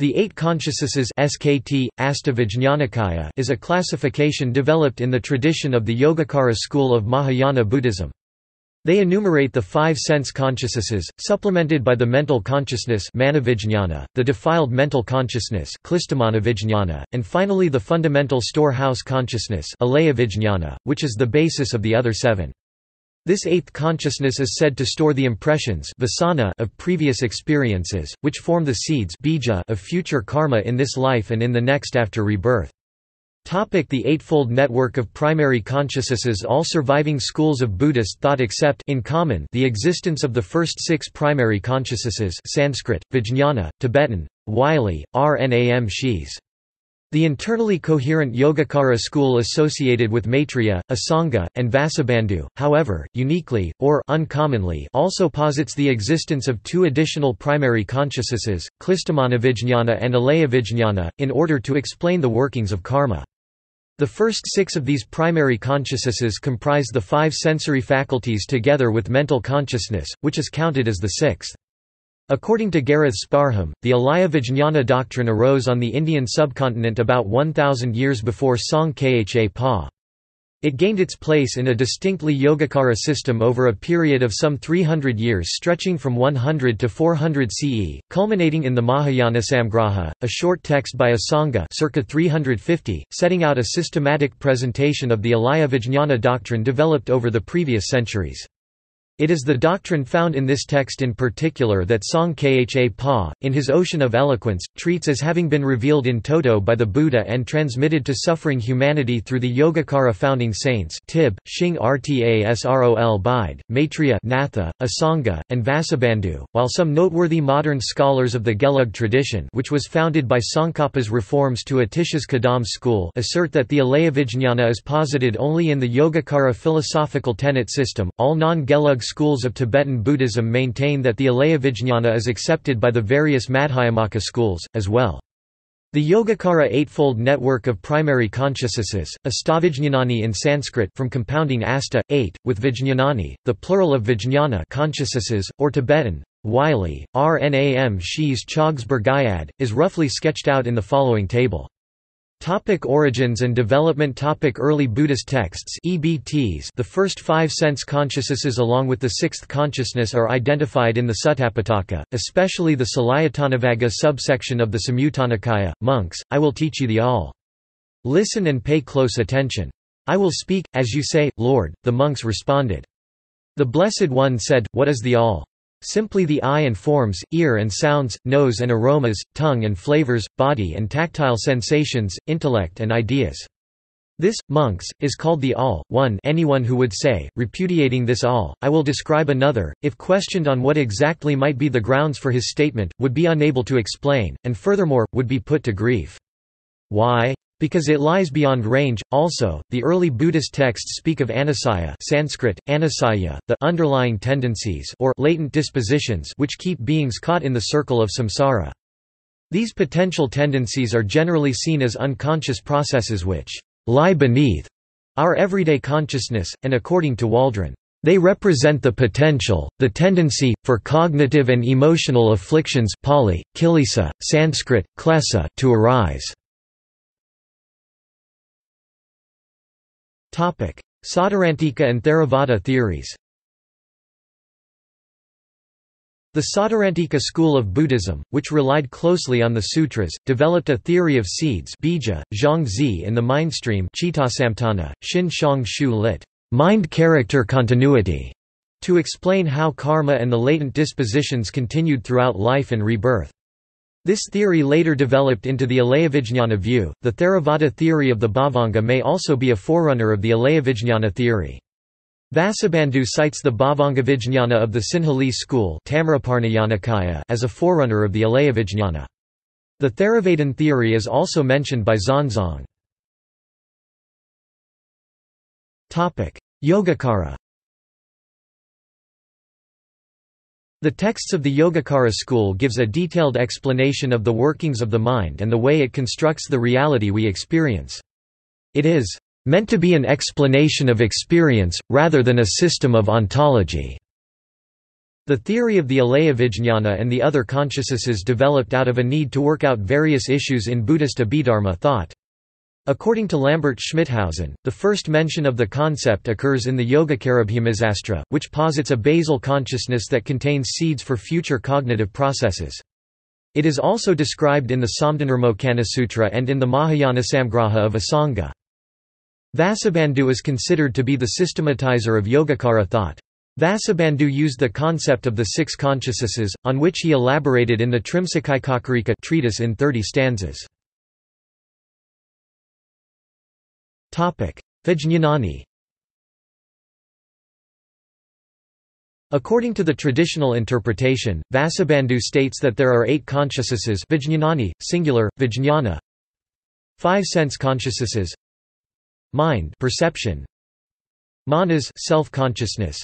The Eight Consciousnesses SKT, is a classification developed in the tradition of the Yogacara school of Mahayana Buddhism. They enumerate the five sense consciousnesses, supplemented by the mental consciousness the defiled mental consciousness and finally the fundamental storehouse consciousness which is the basis of the other seven. This eighth consciousness is said to store the impressions of previous experiences, which form the seeds of future karma in this life and in the next after rebirth. The Eightfold Network of Primary Consciousnesses All surviving schools of Buddhist thought accept in common the existence of the first six primary consciousnesses Sanskrit, Vijñana, Tibetan, Wylie, Rnam Shis. The internally coherent Yogacara school associated with Maitreya, Asanga, and Vasubandhu, however, uniquely, or uncommonly also posits the existence of two additional primary consciousnesses, Klishtamanavijñana and Alayavijñana, in order to explain the workings of karma. The first six of these primary consciousnesses comprise the five sensory faculties together with mental consciousness, which is counted as the sixth. According to Gareth Sparham, the Alaya Vijñana doctrine arose on the Indian subcontinent about 1,000 years before Tsongkhapa. It gained its place in a distinctly Yogacara system over a period of some 300 years stretching from 100 to 400 CE, culminating in the Mahayana Samgraha, a short text by Asanga circa 350, setting out a systematic presentation of the Alaya Vijñana doctrine developed over the previous centuries. It is the doctrine found in this text in particular that Song Kha Pa, in his Ocean of Eloquence, treats as having been revealed in toto by the Buddha and transmitted to suffering humanity through the Yogacara founding saints Tib, Shing Rtasrol Bide, Maitreya Natha, Asanga, and Vasubandhu, while some noteworthy modern scholars of the Gelug tradition which was founded by Tsongkhapa's reforms to Atisha's Kadam school assert that the Alayavijñana is posited only in the Yogacara philosophical tenet system, all non-Gelug schools of Tibetan Buddhism maintain that the Alayavijñana is accepted by the various Madhyamaka schools, as well. The Yogacara Eightfold Network of Primary Consciousnesses, Astavijñanani in Sanskrit from compounding asta, eight, with Vijñanani, the plural of Vijñana consciousnesses, or Tibetan, Wylie, Rnam Shis Chogsburg is roughly sketched out in the following table. Topic origins and development Topic Early Buddhist texts EBTs The first five sense consciousnesses along with the sixth consciousness are identified in the Sutapitaka, especially the Salayatanavagga subsection of the Samyutta Monks, I will teach you the all. Listen and pay close attention. I will speak, as you say, Lord, the monks responded. The Blessed One said, What is the all? Simply the eye and forms, ear and sounds, nose and aromas, tongue and flavors, body and tactile sensations, intellect and ideas. This, monks, is called the all, one anyone who would say, repudiating this all, I will describe another, if questioned on what exactly might be the grounds for his statement, would be unable to explain, and furthermore, would be put to grief. Why? Because it lies beyond range. Also, the early Buddhist texts speak of anusaya Sanskrit, anusaya, the underlying tendencies or latent dispositions which keep beings caught in the circle of samsara. These potential tendencies are generally seen as unconscious processes which lie beneath our everyday consciousness, and according to Waldron, they represent the potential, the tendency, for cognitive and emotional afflictions Pali, kilesa, Sanskrit, klesa to arise. Sautrantika and Theravada theories The Sautrantika school of Buddhism, which relied closely on the sutras, developed a theory of seeds bija, zhang in the mindstream Shin Shang Shu lit. Mind-character continuity, to explain how karma and the latent dispositions continued throughout life and rebirth. This theory later developed into the Alayavijñana view. The Theravada theory of the Bhavanga may also be a forerunner of the Alayavijñana theory. Vasubandhu cites the Bhavangavijñana of the Sinhalese school as a forerunner of the Alayavijñana. The Theravadin theory is also mentioned by Xuanzang. Yogacara The texts of the Yogacara school gives a detailed explanation of the workings of the mind and the way it constructs the reality we experience. It is meant to be an explanation of experience, rather than a system of ontology. The theory of the Alayavijñana and the other consciousnesses developed out of a need to work out various issues in Buddhist Abhidharma thought. According to Lambert Schmithausen, the first mention of the concept occurs in the Yogacarabhumisastra, which posits a basal consciousness that contains seeds for future cognitive processes. It is also described in the Samdhinirmocana Sutra and in the Mahayana Samgraha of Asanga. Vasubandhu is considered to be the systematizer of Yogacara thought. Vasubandhu used the concept of the six consciousnesses, on which he elaborated in the Trimsikaikakarika treatise in 30 stanzas. Vijñanani. According to the traditional interpretation, Vasubandhu states that there are eight consciousnesses vijñanani, singular, vijñana. Five sense consciousnesses. Mind perception. Manas self-consciousness.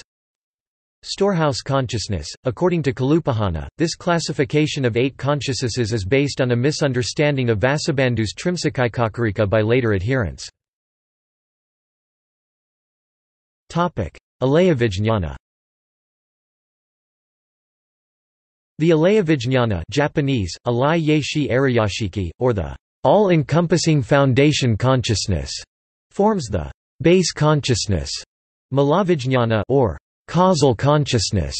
Storehouse consciousness. According to kalupahana this classification of eight consciousnesses is based on a misunderstanding of vasubandhu's trimsikaikakarika by later adherents Alayavijñana The Alayavijñana Japanese, Alai or the all-encompassing foundation consciousness, forms the base consciousness, Malavijñana or causal consciousness.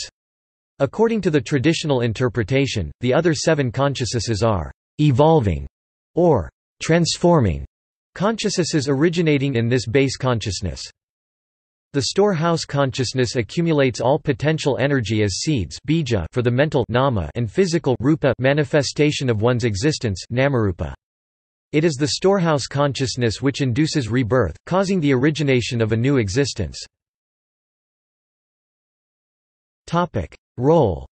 According to the traditional interpretation, the other seven consciousnesses are evolving or transforming consciousnesses originating in this base consciousness. The storehouse consciousness accumulates all potential energy as seeds bija for the mental nama and physical rupa manifestation of one's existence namarupa. It is the storehouse consciousness which induces rebirth, causing the origination of a new existence. Role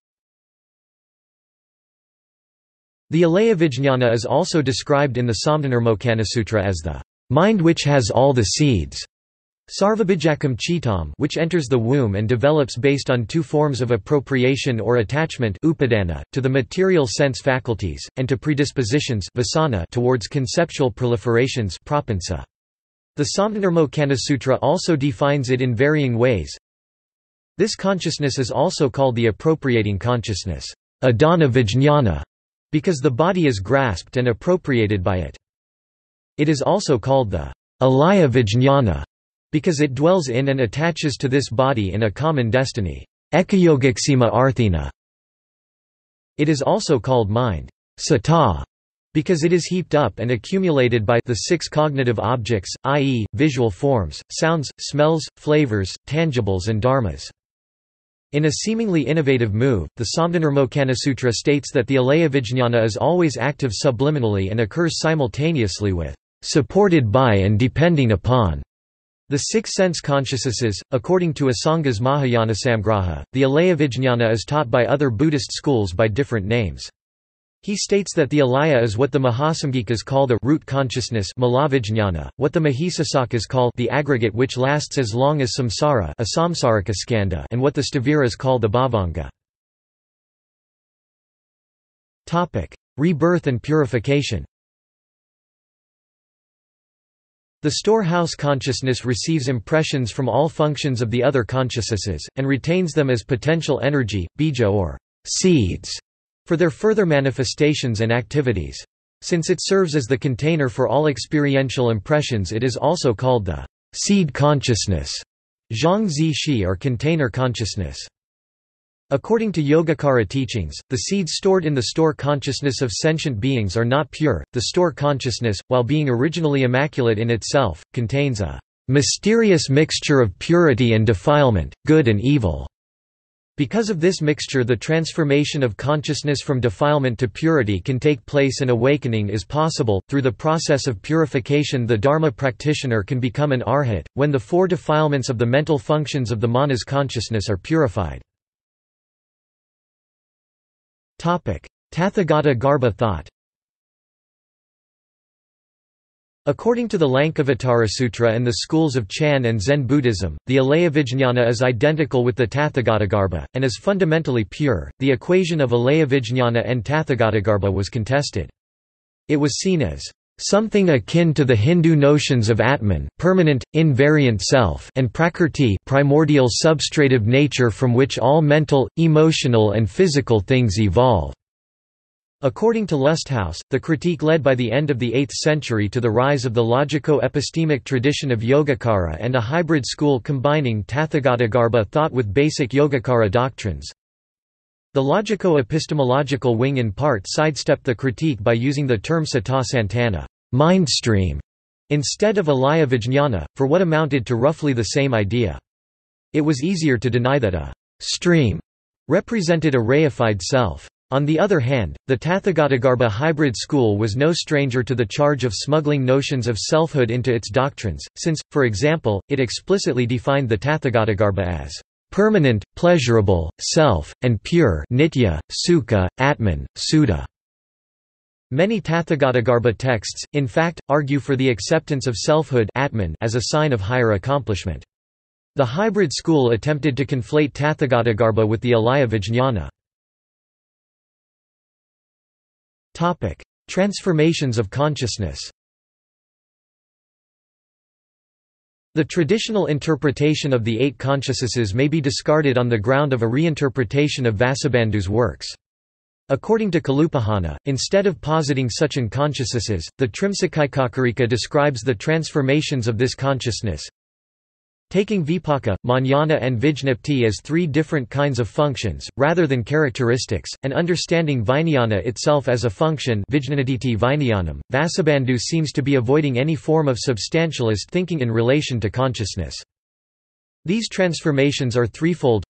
The Alayavijñana is also described in the Samdhinirmocana Sutra as the mind which has all the seeds Sarvabhijakam chitam which enters the womb and develops based on two forms of appropriation or attachment upadana, to the material sense faculties, and to predispositions vasana towards conceptual proliferations propensa. The Samdhinirmocana Sutra also defines it in varying ways. This consciousness is also called the appropriating consciousness adana vijñana, because the body is grasped and appropriated by it. It is also called the alaya vijñana because it dwells in and attaches to this body in a common destiny. It is also called mind because it is heaped up and accumulated by the six cognitive objects, i.e., visual forms, sounds, smells, flavors, tangibles and dharmas. In a seemingly innovative move, the Sutra states that the Alayavijñana is always active subliminally and occurs simultaneously with supported by and depending upon the six sense consciousnesses, according to Asanga's Mahayana Samgraha, the Alayavijñana is taught by other Buddhist schools by different names. He states that the alaya is what the Mahasamgikas call the root consciousness what the Mahisasakas call the aggregate which lasts as long as samsara a samsarika skanda and what the Staviras call the bhavanga. Rebirth and purification The storehouse consciousness receives impressions from all functions of the other consciousnesses, and retains them as potential energy, bija or seeds, for their further manifestations and activities. Since it serves as the container for all experiential impressions it is also called the seed consciousness, zhang zi shi or container consciousness. According to Yogacara teachings, the seeds stored in the store consciousness of sentient beings are not pure. The store consciousness, while being originally immaculate in itself, contains a mysterious mixture of purity and defilement, good and evil. Because of this mixture the transformation of consciousness from defilement to purity can take place and awakening is possible. Through the process of purification the Dharma practitioner can become an arhat, when the four defilements of the mental functions of the manas consciousness are purified. Tathagata Garbha thought According to the Lankavatara Sutra and the schools of Chan and Zen Buddhism, the Alayavijñana is identical with the Tathagatagarbha, and is fundamentally pure. The equation of Alayavijñana and Tathagatagarbha was contested. It was seen as something akin to the Hindu notions of Atman permanent, invariant self and Prakrti primordial substrative nature from which all mental, emotional and physical things evolve. According to Lusthaus, the critique led by the end of the 8th century to the rise of the logico-epistemic tradition of Yogacara and a hybrid school combining Tathagatagarbha thought with basic Yogacara doctrines. The logico-epistemological wing in part sidestepped the critique by using the term sata santana mind stream", instead of alaya vijñana, for what amounted to roughly the same idea. It was easier to deny that a «stream» represented a reified self. On the other hand, the Tathagatagarbha hybrid school was no stranger to the charge of smuggling notions of selfhood into its doctrines, since, for example, it explicitly defined the Tathagatagarbha as permanent, pleasurable, self, and pure nitya, sukha, atman, suddha. Many Tathagatagarbha texts, in fact, argue for the acceptance of selfhood atman as a sign of higher accomplishment. The hybrid school attempted to conflate Tathagatagarbha with the Alaya Vijñana. Transformations of consciousness The traditional interpretation of the eight consciousnesses may be discarded on the ground of a reinterpretation of Vasubandhu's works. According to Kalupahana, instead of positing such unconsciousnesses, the Trimsakaikakarika describes the transformations of this consciousness. Taking vipaka, manana and vijnapti as three different kinds of functions, rather than characteristics, and understanding vijnana itself as a function Vasubandhu seems to be avoiding any form of substantialist thinking in relation to consciousness. These transformations are threefold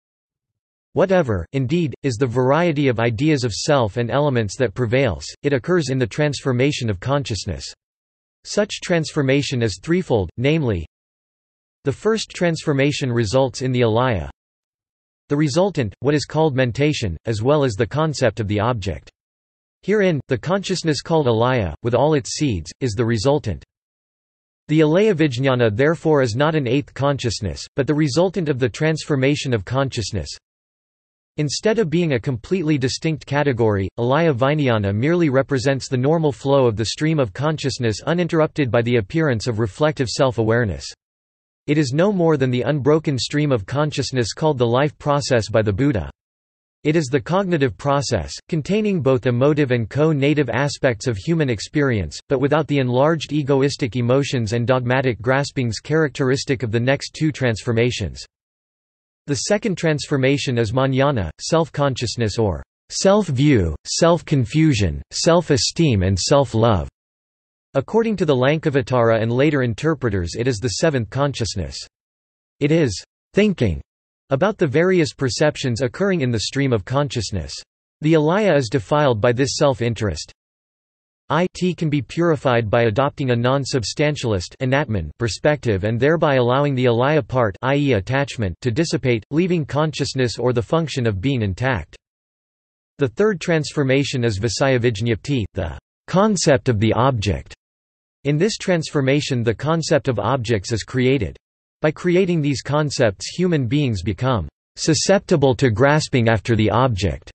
Whatever, indeed, is the variety of ideas of self and elements that prevails, it occurs in the transformation of consciousness. Such transformation is threefold, namely, the first transformation results in the alaya, the resultant, what is called mentation, as well as the concept of the object. Herein, the consciousness called alaya, with all its seeds, is the resultant. The alaya vijñana therefore is not an eighth consciousness, but the resultant of the transformation of consciousness. Instead of being a completely distinct category, alaya vijnana merely represents the normal flow of the stream of consciousness uninterrupted by the appearance of reflective self-awareness. It is no more than the unbroken stream of consciousness called the life process by the Buddha. It is the cognitive process, containing both emotive and co-native aspects of human experience, but without the enlarged egoistic emotions and dogmatic graspings characteristic of the next two transformations. The second transformation is manana, self-consciousness or self-view, self-confusion, self-esteem and self-love. According to the Lankavatara and later interpreters it is the seventh consciousness. It is thinking about the various perceptions occurring in the stream of consciousness. The alaya is defiled by this self-interest. It can be purified by adopting a non-substantialist perspective and thereby allowing the alaya part i.e. attachment to dissipate, leaving consciousness or the function of being intact. The third transformation is visayavijñapti, the concept of the object. In this transformation the concept of objects is created. By creating these concepts human beings become susceptible to grasping after the object.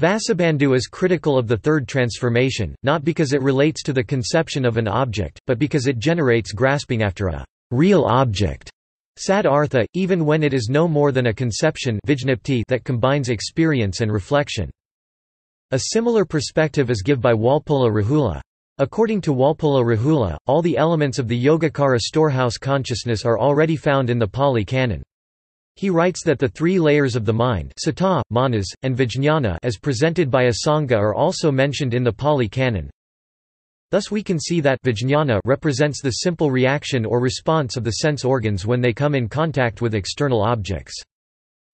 Vasubandhu is critical of the third transformation, not because it relates to the conception of an object, but because it generates grasping after a real object. Sad artha, even when it is no more than a conception that combines experience and reflection. A similar perspective is given by Walpola Rahula. According to Walpola Rahula, all the elements of the Yogacara storehouse consciousness are already found in the Pali Canon. He writes that the three layers of the mind sata, manas, and vijñana as presented by Asanga are also mentioned in the Pali Canon. Thus we can see that vijñana represents the simple reaction or response of the sense organs when they come in contact with external objects.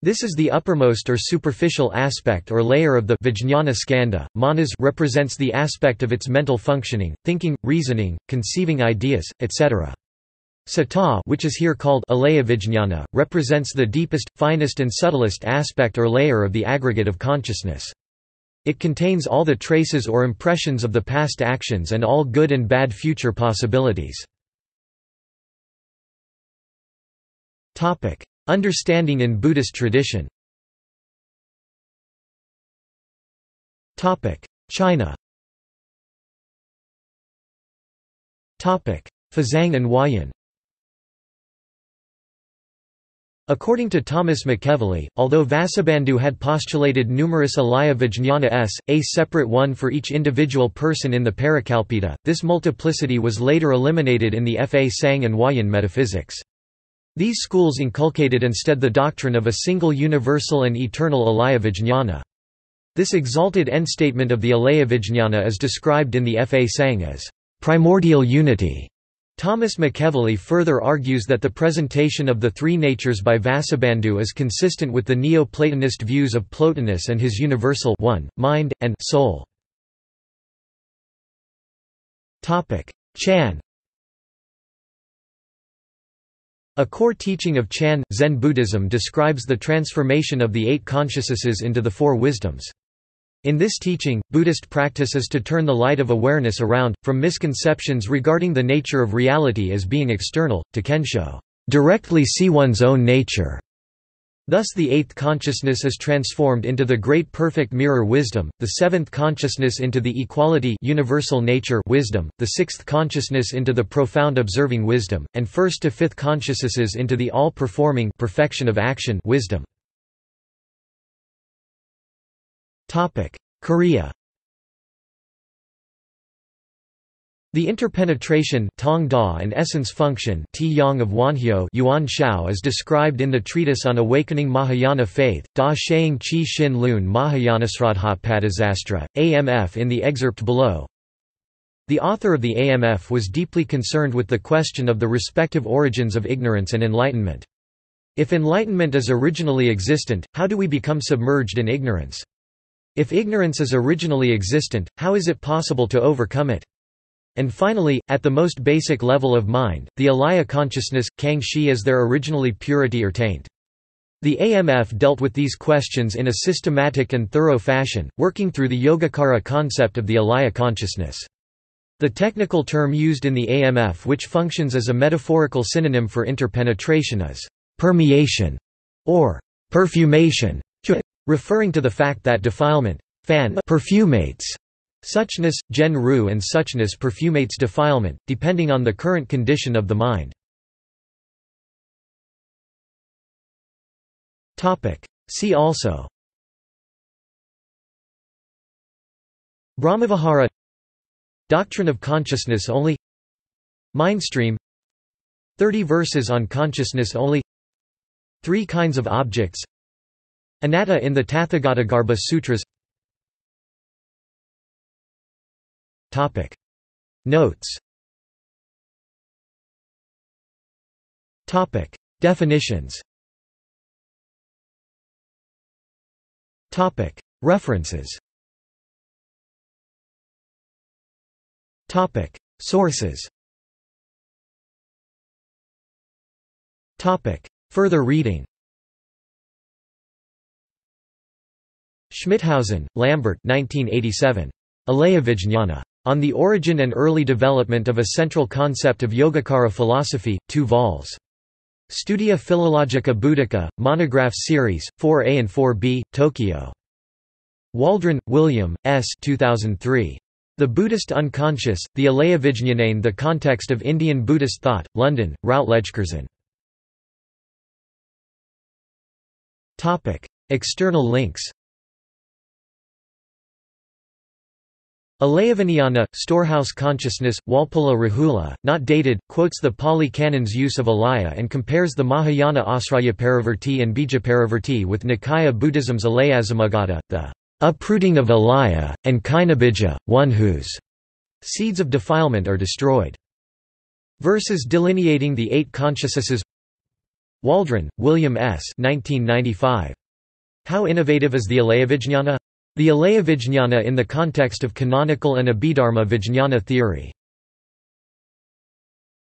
This is the uppermost or superficial aspect or layer of the vijñana skandha. Manas represents the aspect of its mental functioning, thinking, reasoning, conceiving ideas, etc. Sata which is here called alaya vijñana, represents the deepest, finest and subtlest aspect or layer of the aggregate of consciousness. It contains all the traces or impressions of the past actions and all good and bad future possibilities. Understanding in Buddhist tradition. China. Fazang and Huayan According to Thomas McEvilley, although Vasubandhu had postulated numerous alaya vijñana a separate one for each individual person in the Parikalpita, this multiplicity was later eliminated in the Fazang and Huayan metaphysics. These schools inculcated instead the doctrine of a single universal and eternal alaya. This exalted end-statement of the alaya is described in the Fazang as primordial unity Thomas McEvilley further argues that the presentation of the three natures by Vasubandhu is consistent with the Neo-Platonist views of Plotinus and his universal one, mind, and soul. Chan A core teaching of Chan, Zen Buddhism describes the transformation of the eight consciousnesses into the four wisdoms. In this teaching, Buddhist practice is to turn the light of awareness around, from misconceptions regarding the nature of reality as being external, to kensho directly see one's own nature. Thus the eighth consciousness is transformed into the great perfect mirror wisdom, the seventh consciousness into the equality universal nature wisdom, the sixth consciousness into the profound observing wisdom, and first to fifth consciousnesses into the all-performing perfection of action wisdom. Korea The interpenetration and essence function of Wonhyo Yuan Shao is described in the treatise on awakening Mahayana faith, Da Shaying Chi Shin Lun Mahayanasradhapadasastra, AMF in the excerpt below. The author of the AMF was deeply concerned with the question of the respective origins of ignorance and enlightenment. If enlightenment is originally existent, how do we become submerged in ignorance? If ignorance is originally existent, how is it possible to overcome it? And finally, at the most basic level of mind, the alaya consciousness, kang shi is there originally purity or taint? The AMF dealt with these questions in a systematic and thorough fashion, working through the Yogacara concept of the alaya consciousness. The technical term used in the AMF which functions as a metaphorical synonym for interpenetration is permeation or perfumation referring to the fact that defilement fan perfumates suchness, gen ru and suchness perfumates defilement, depending on the current condition of the mind. See also. Brahmavihara. Doctrine of consciousness only. Mindstream 30 verses on consciousness only. Three kinds of objects. Anatta in the Tathagatagarbha Sutras Notes. Definitions. References. Sources. Further reading. Schmithausen, Lambert 1987. Alayavijñana. On the Origin and Early Development of a Central Concept of Yogacara Philosophy, 2 vols. Studia Philologica Buddhica, Monograph Series, 4a and 4b, Tokyo. Waldron, William, S. 2003. The Buddhist Unconscious, the Alayavijñanane The Context of Indian Buddhist Thought, London, Routledge External links Alayavijñana, Storehouse Consciousness, Walpola Rahula, not dated, quotes the Pali Canon's use of alaya and compares the Mahayana Asrayaparavrti and Bijaparavrti with Nikaya Buddhism's Alayazamagata, the uprooting of alaya, and Kainabija, one whose seeds of defilement are destroyed. Verses delineating the eight consciousnesses Waldron, William S. 1995. How innovative is the Alayavijñana? The Alayavijñana in the context of canonical and Abhidharma Vijñana theory